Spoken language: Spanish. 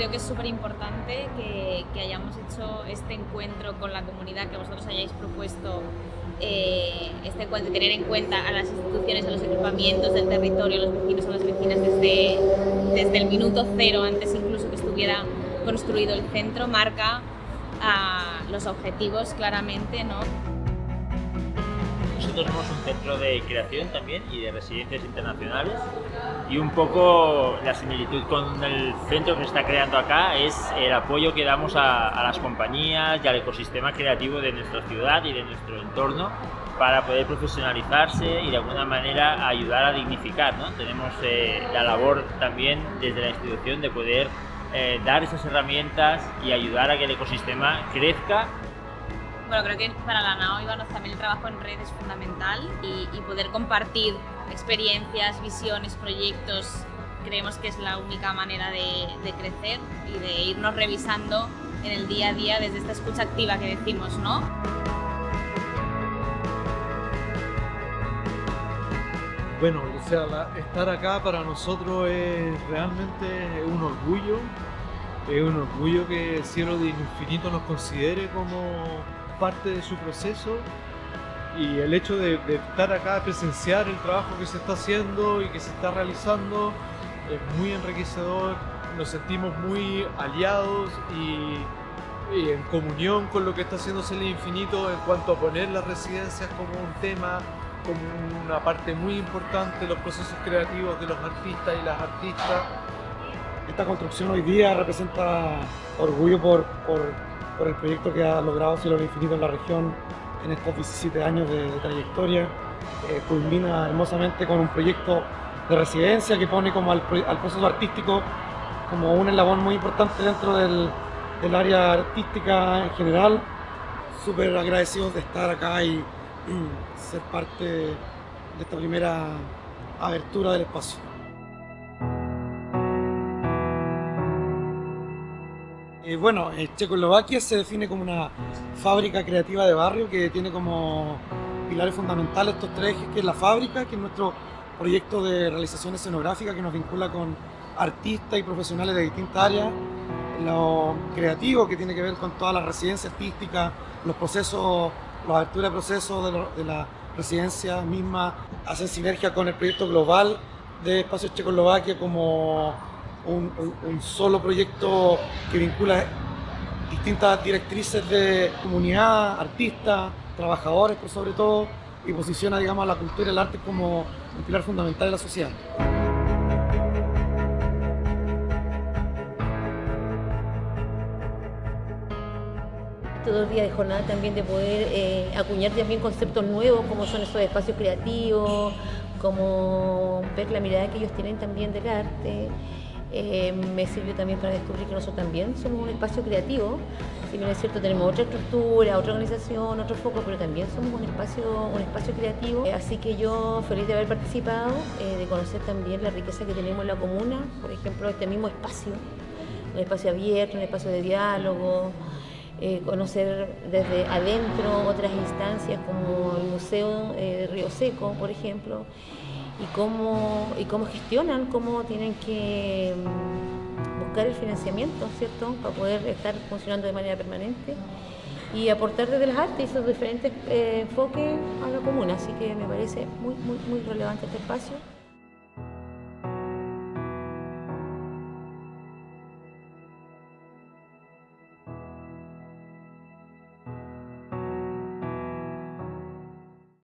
creo que es súper importante que, que, hayamos hecho este encuentro con la comunidad, que vosotros hayáis propuesto eh, este encuentro, tener en cuenta a las instituciones, a los equipamientos del territorio, a los vecinos, a las vecinas desde, desde el minuto cero, antes incluso que estuviera construido el centro, marca a los objetivos claramente, ¿no? Nosotros somos un centro de creación también y de residencias internacionales y un poco la similitud con el centro que se está creando acá es el apoyo que damos a, a las compañías y al ecosistema creativo de nuestra ciudad y de nuestro entorno para poder profesionalizarse y de alguna manera ayudar a dignificar. ¿no? Tenemos eh, la labor también desde la institución de poder eh, dar esas herramientas y ayudar a que el ecosistema crezca. Bueno, creo que para la NAO Ibanos también el trabajo en red es fundamental y, poder compartir experiencias, visiones, proyectos, creemos que es la única manera de, crecer y de irnos revisando en el día a día desde esta escucha activa que decimos, ¿no? Bueno, o sea, estar acá para nosotros es realmente un orgullo, es un orgullo que el cielo de infinito nos considere como parte de su proceso y el hecho de, de, estar acá, presenciar el trabajo que se está haciendo y que se está realizando es muy enriquecedor, nos sentimos muy aliados y, en comunión con lo que está haciendo Cielo Infinito en cuanto a poner las residencias como un tema como una parte muy importante de los procesos creativos de los artistas y las artistas. Esta construcción hoy día representa orgullo por, por, por el proyecto que ha logrado Cielo Infinito en la región en estos 17 años de, de trayectoria. Eh, culmina hermosamente con un proyecto de residencia que pone como al, al proceso artístico como un eslabón muy importante dentro del, del área artística en general. Súper agradecidos de estar acá y, ser parte de esta primera abertura del espacio. Eh, bueno, Checoslovaquia se define como una fábrica creativa de barrio que tiene como pilares fundamentales estos tres ejes, que es la fábrica, que es nuestro proyecto de realización escenográfica que nos vincula con artistas y profesionales de distintas áreas, lo creativo que tiene que ver con toda la residencia artística, los procesos la abertura de procesos de, la residencia misma hacen sinergia con el proyecto global de Espacios Checoslovaquia como un, solo proyecto que vincula distintas directrices de comunidad, artistas, trabajadores por sobre todo, y posiciona digamos, la cultura y el arte como un pilar fundamental de la sociedad. dos días de jornada también de poder eh, acuñar también conceptos nuevos como son esos espacios creativos, como ver la mirada que ellos tienen también del arte. Eh, me sirvió también para descubrir que nosotros también somos un espacio creativo. Si bien es cierto, tenemos otra estructura, otra organización, otro foco, pero también somos un espacio, un espacio creativo. Eh, así que yo feliz de haber participado, eh, de conocer también la riqueza que tenemos en la comuna, por ejemplo, este mismo espacio, un espacio abierto, un espacio de diálogo, conocer desde adentro otras instancias como el Museo Río Seco, por ejemplo, y cómo, y cómo gestionan, cómo tienen que mm, buscar el financiamiento, ¿cierto?, para poder estar funcionando de manera permanente y aportar desde las artes y sus diferentes eh, enfoques a la comuna. Así que me parece muy, muy, muy relevante este espacio.